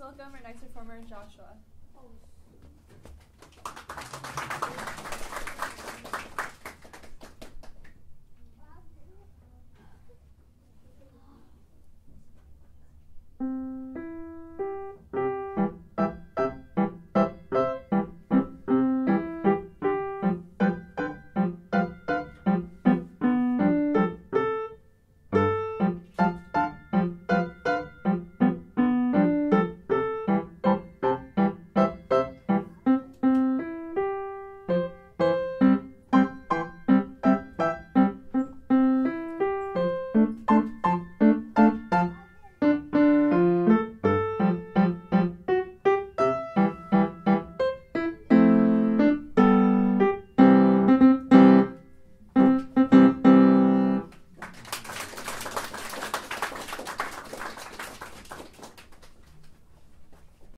welcome our next performer, Joshua. Oh,